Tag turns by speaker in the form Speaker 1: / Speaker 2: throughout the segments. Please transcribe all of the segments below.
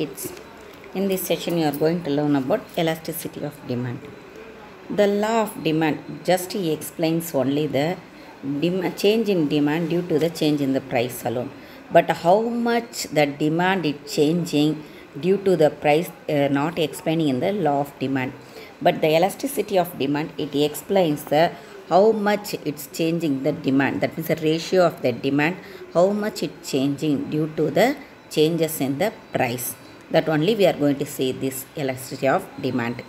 Speaker 1: kids. In this session, you are going to learn about elasticity of demand. The law of demand just explains only the change in demand due to the change in the price alone. But how much the demand is changing due to the price uh, not explaining in the law of demand. But the elasticity of demand it explains the how much it's changing the demand. That means the ratio of the demand, how much it's changing due to the changes in the price. That only we are going to see this elasticity of demand.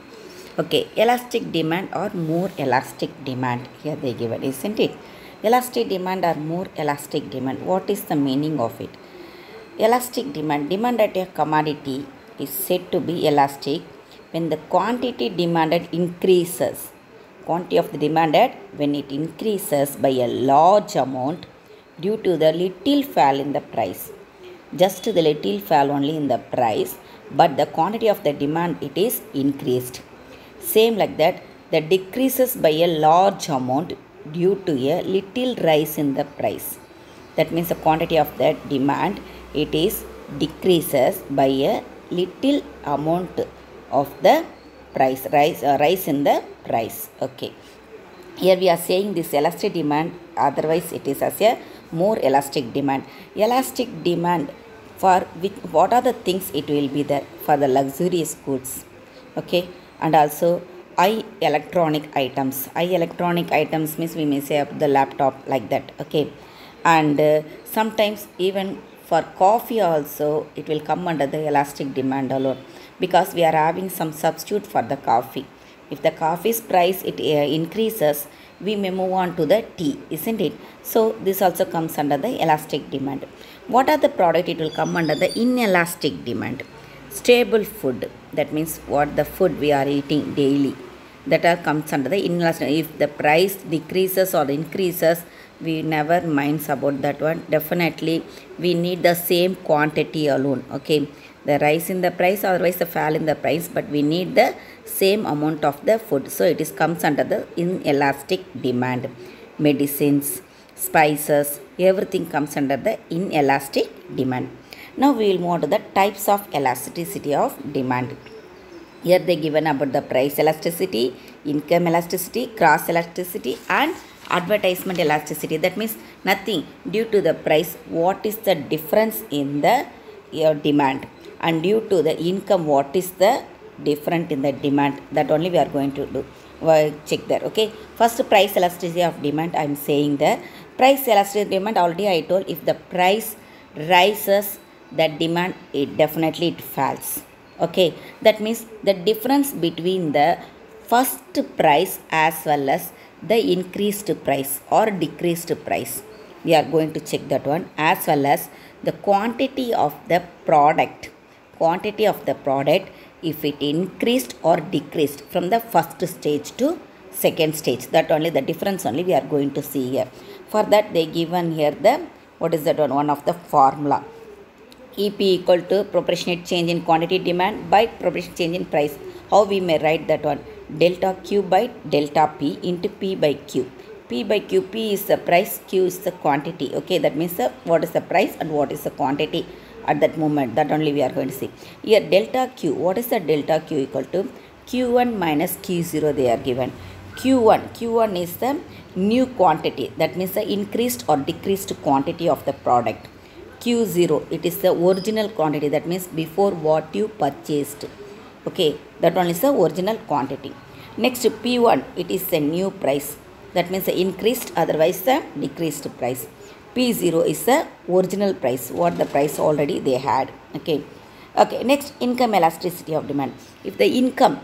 Speaker 1: Okay elastic demand or more elastic demand here they given isn't it? Elastic demand or more elastic demand what is the meaning of it? Elastic demand demand at a commodity is said to be elastic when the quantity demanded increases. Quantity of the demanded when it increases by a large amount due to the little fall in the price just the little fall only in the price but the quantity of the demand it is increased. Same like that the decreases by a large amount due to a little rise in the price. That means the quantity of that demand it is decreases by a little amount of the price rise uh, rise in the price. Okay. Here we are saying this elastic demand otherwise it is as a more elastic demand. Elastic demand for which what are the things it will be there for the luxurious goods okay? And also i electronic items. I electronic items means we may say up the laptop like that okay? And uh, sometimes even for coffee also it will come under the elastic demand alone because we are having some substitute for the coffee if the coffee's price it uh, increases we may move on to the tea isn't it? So this also comes under the elastic demand. What are the product it will come under the inelastic demand? Stable food. That means what the food we are eating daily. That are comes under the inelastic. If the price decreases or increases we never minds about that one. Definitely we need the same quantity alone okay the rise in the price otherwise the fall in the price but we need the same amount of the food. So it is comes under the inelastic demand. Medicines spices everything comes under the inelastic demand. Now we will move on to the types of elasticity of demand. Here they given about the price elasticity income elasticity cross elasticity and advertisement elasticity. That means nothing. Due to the price what is the difference in the your demand and due to the income what is the different in the demand? That only we are going to do. Check there okay? First price elasticity of demand i am saying the price elasticity of demand already i told if the price rises the demand it definitely it falls okay? That means the difference between the first price as well as the increased price or decreased price. We are going to check that one as well as the quantity of the product quantity of the product if it increased or decreased from the first stage to second stage. That only the difference only we are going to see here. For that they given here the what is that one? One of the formula. Ep equal to proportionate change in quantity demand by proportionate change in price. How we may write that one? Delta q by delta p into p by q. P by q p is the price q is the quantity. Okay that means the, what is the price and what is the quantity at that moment that only we are going to see. Here delta q what is the delta q equal to? Q1 minus q0 they are given. Q1 q1 is the new quantity. That means the increased or decreased quantity of the product. Q0 it is the original quantity. That means before what you purchased. Okay that one is the original quantity. Next p1 it is the new price. That means the increased otherwise the decreased price p0 is the original price what the price already they had okay? Okay next income elasticity of demand. If the income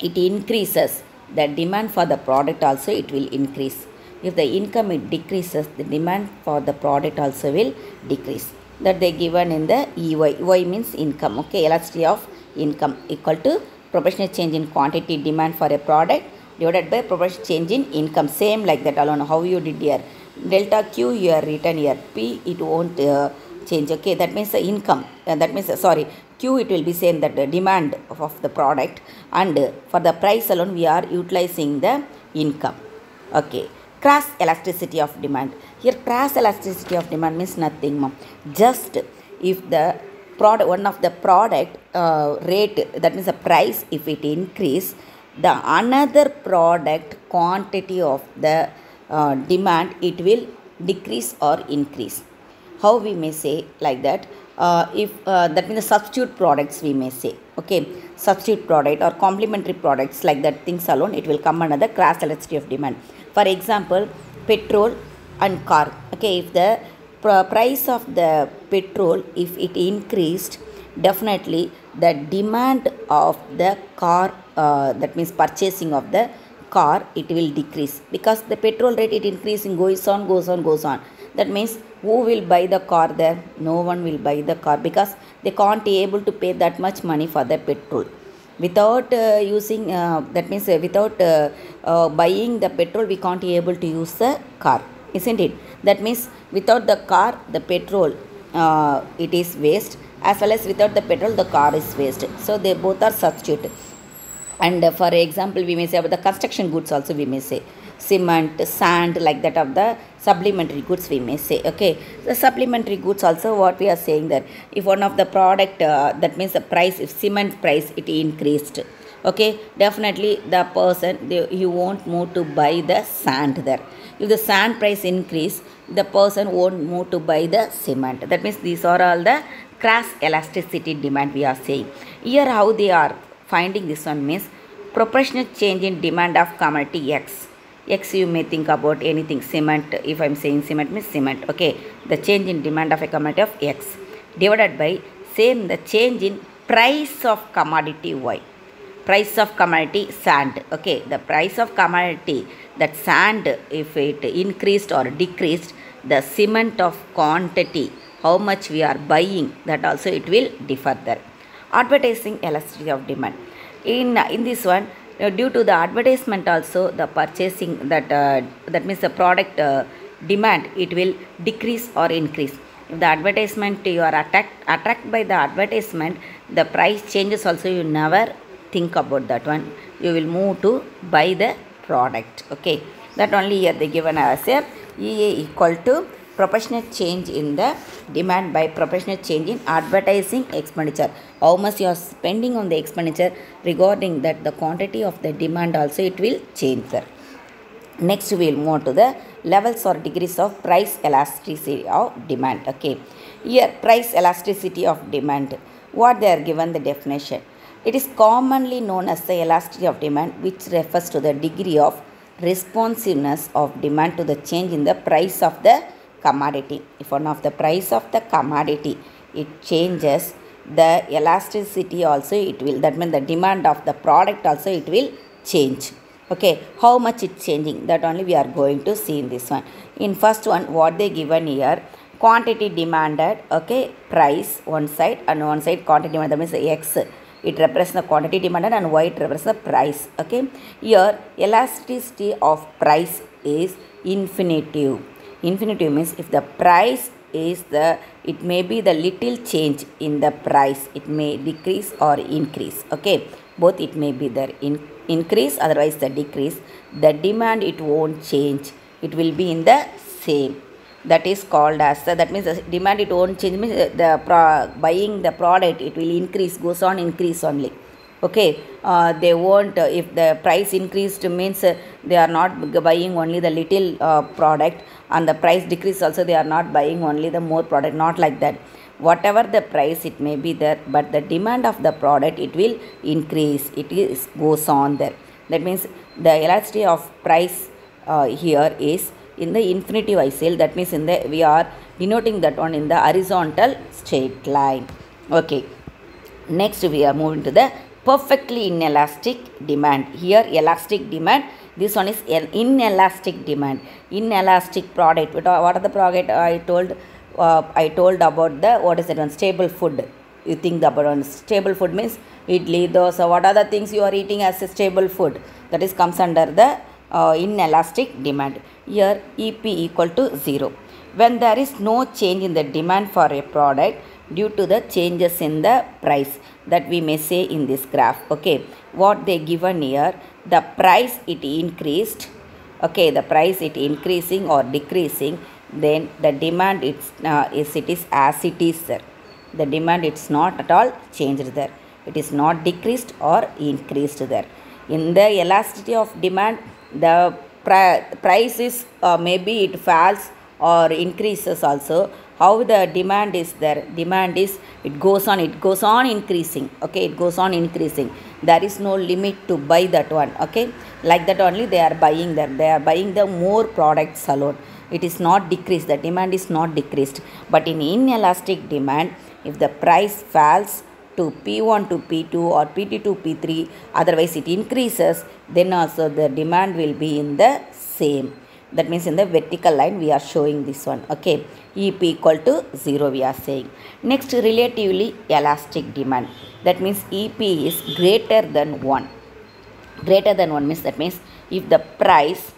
Speaker 1: it increases the demand for the product also it will increase. If the income it decreases the demand for the product also will decrease. That they given in the ey ey means income okay? Elasticity of income equal to proportionate change in quantity demand for a product divided by proportionate change in income. Same like that alone how you did here delta q you are written here. P it won't uh, change. Okay that means the income. Uh, that means uh, sorry q it will be same that the demand of, of the product. And for the price alone we are utilizing the income. Okay cross elasticity of demand. Here cross elasticity of demand means nothing mom just if the product one of the product uh, rate that means the price if it increase the another product quantity of the uh, demand it will decrease or increase. How we may say like that? Uh, if uh, that means the substitute products we may say okay? Substitute product or complementary products like that things alone it will come under the cross elasticity of demand. For example petrol and car okay? If the pr- price of the petrol if it increased definitely the demand of the car uh, that means purchasing of the car it will decrease. Because the petrol rate it increasing goes on goes on goes on. That means who will buy the car there? No one will buy the car because they can't be able to pay that much money for the petrol. Without uh, using uh, that means uh, without uh, uh, buying the petrol we can't be able to use the car isn't it? That means without the car the petrol uh, it is waste. As well as without the petrol the car is waste. So they both are substitute and uh, for example we may say about the construction goods also we may say. Cement sand like that of the supplementary goods we may say okay? The supplementary goods also what we are saying that if one of the product uh, that means the price if cement price it increased okay? Definitely the person they, he won't move to buy the sand there. If the sand price increase the person won't move to buy the cement. That means these are all the cross elasticity demand we are saying. Here how they are finding this one means proportional change in demand of commodity x. X you may think about anything cement if i'm saying cement means cement okay? The change in demand of a commodity of x divided by same the change in price of commodity y. Price of commodity sand okay? The price of commodity that sand if it increased or decreased the cement of quantity how much we are buying that also it will differ there advertising elasticity of demand. In in this one uh, due to the advertisement also the purchasing that uh, that means the product uh, demand it will decrease or increase. If the advertisement you are attract attract by the advertisement the price changes also you never think about that one. You will move to buy the product okay? That only here they given as a ea equal to proportional change in the demand by proportional change in advertising expenditure. How much you are spending on the expenditure regarding that the quantity of the demand also it will change there next we will move to the levels or degrees of price elasticity of demand okay? Here price elasticity of demand. What they are given the definition? It is commonly known as the elasticity of demand which refers to the degree of responsiveness of demand to the change in the price of the commodity. If one of the price of the commodity it changes the elasticity also it will that means the demand of the product also it will change. Okay how much it's changing? That only we are going to see in this one. In first one what they given here quantity demanded okay price one side and one side quantity demanded that means x. It represents the quantity demanded and y it represents the price okay. Here elasticity of price is infinitive infinitive means if the price is the it may be the little change in the price it may decrease or increase okay? Both it may be there in increase otherwise the decrease the demand it won't change it will be in the same. That is called as the, that means the demand it won't change means the pro, buying the product it will increase goes on increase only okay uh, they won't uh, if the price increased means uh, they are not buying only the little uh, product. And the price decrease also they are not buying only the more product not like that. Whatever the price it may be there but the demand of the product it will increase. It is goes on there. That means the elasticity of price uh, here is in the infinitive I say that means in the we are denoting that one in the horizontal straight line. Okay. Next we are moving to the perfectly inelastic demand. Here elastic demand. This one is an inelastic demand. Inelastic product. What are, the product i told uh, i told about the what is it one? Stable food. You think about one. Stable food means idli dosa what are the things you are eating as a stable food. That is comes under the uh, inelastic demand. Here ep equal to 0 when there is no change in the demand for a product due to the changes in the price that we may say in this graph. Okay. What they given here the price it increased okay the price it increasing or decreasing then the demand it's uh, is it is as it is there the demand it's not at all changed there it is not decreased or increased there in the elasticity of demand the pri- price is uh, maybe it falls or increases also how the demand is there? Demand is it goes on it goes on increasing okay? It goes on increasing. There is no limit to buy that one okay? Like that only they are buying that they are buying the more products alone. It is not decreased. The demand is not decreased. But in inelastic demand if the price falls to P1 to P2 or P2 to P3 otherwise it increases then also the demand will be in the same that means in the vertical line we are showing this one. Okay. Ep equal to 0 we are saying. Next relatively elastic demand. That means ep is greater than 1 greater than 1 means that means if the price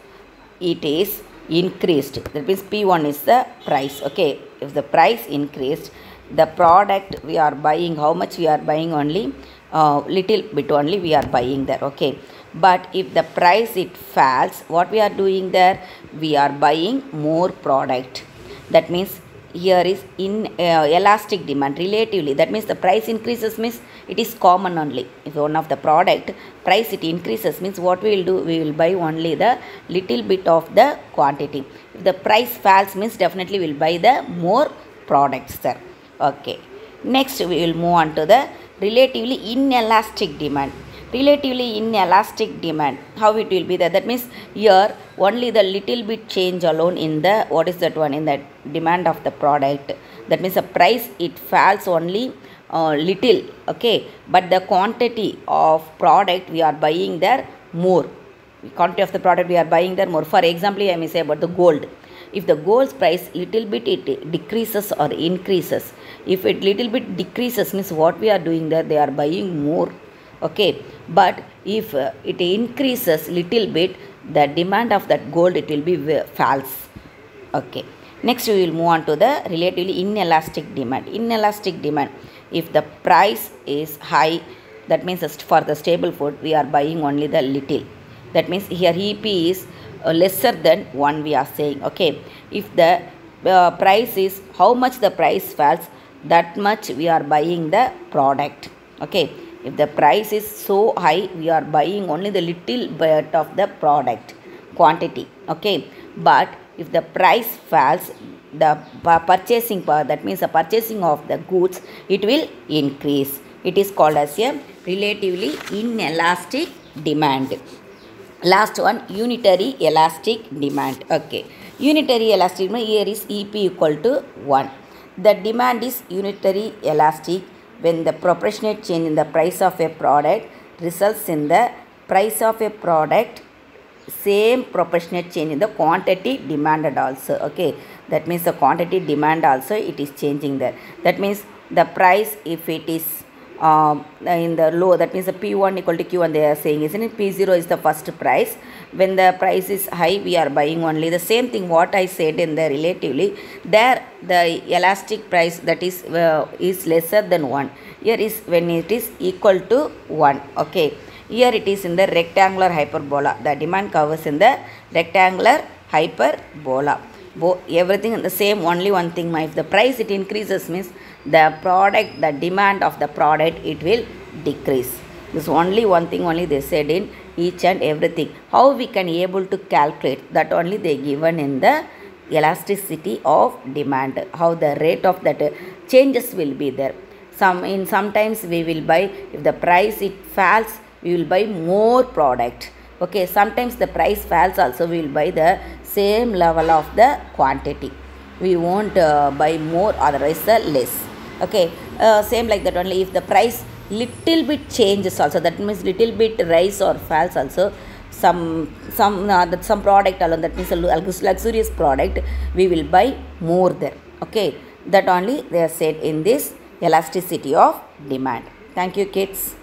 Speaker 1: it is increased. That means p1 is the price. Okay. If the price increased the product we are buying how much we are buying only uh, little bit only we are buying there. Okay but if the price it falls what we are doing there? We are buying more product. That means here is in uh, elastic demand relatively. That means the price increases means it is common only. If one of the product. Price it increases means what we will do? We will buy only the little bit of the quantity. If the price falls means definitely we will buy the more products there okay. Next we will move on to the relatively inelastic demand relatively inelastic demand. How it will be there? That means here only the little bit change alone in the what is that one in the demand of the product. That means the price it falls only uh, little okay? But the quantity of product we are buying there more. Quantity of the product we are buying there more. For example i may say about the gold. If the gold's price little bit it decreases or increases. If it little bit decreases means what we are doing there they are buying more okay but if uh, it increases little bit the demand of that gold it will be false. Okay next we will move on to the relatively inelastic demand. Inelastic demand if the price is high that means for the stable food we are buying only the little. That means here ep is uh, lesser than 1 we are saying. Okay if the uh, price is how much the price falls that much we are buying the product. Okay if the price is so high we are buying only the little bit of the product quantity okay? But if the price falls the purchasing power that means the purchasing of the goods it will increase. It is called as a relatively inelastic demand. Last one unitary elastic demand okay? Unitary elastic demand here is ep equal to 1 the demand is unitary elastic when the proportionate change in the price of a product results in the price of a product same proportionate change in the quantity demanded also okay? That means the quantity demand also it is changing there. That means the price if it is uh, in the low that means the p1 equal to q1 they are saying isn't it? P0 is the first price. When the price is high we are buying only. The same thing what i said in the relatively there the elastic price that is uh, is lesser than 1 here is when it is equal to 1 okay? Here it is in the rectangular hyperbola. The demand curve is in the rectangular hyperbola Everything in the same only one thing if the price it increases means the product the demand of the product it will decrease. This only one thing only they said in each and everything. How we can able to calculate that only they given in the elasticity of demand? How the rate of that changes will be there. Some in sometimes we will buy if the price it falls we will buy more product okay sometimes the price falls also we will buy the same level of the quantity. We won't uh, buy more otherwise the less. Okay uh, same like that only. If the price little bit changes also that means little bit rise or falls also some some uh, that some product alone that means a lux- luxurious product we will buy more there. Okay that only they are said in this elasticity of demand. Thank you kids